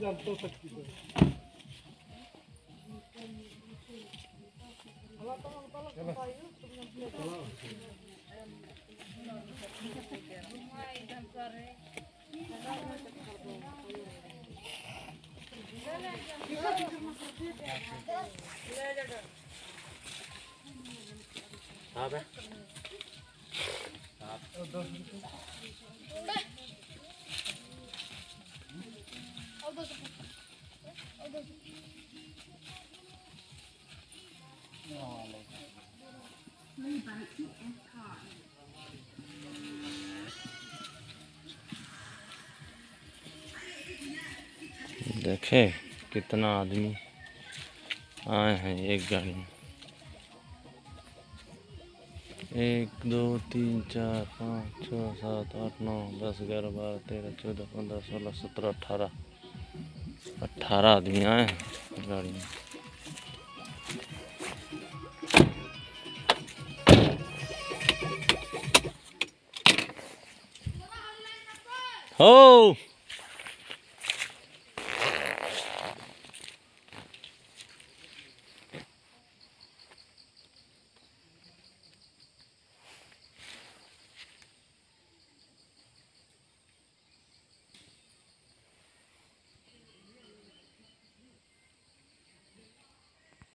জানতো Thank you. है? देखे कितना आदमी। आए हैं एक गाड़ी में। एक, दो, तीन, चार, पाँच, छः, सात, आठ, नौ, दस, ग्यारह, बारह, तेरह, चौदह, पंद्रह, सोलह, सत्रह, अठारह। अठारह आदमी आए हैं गाड़ी में। हो!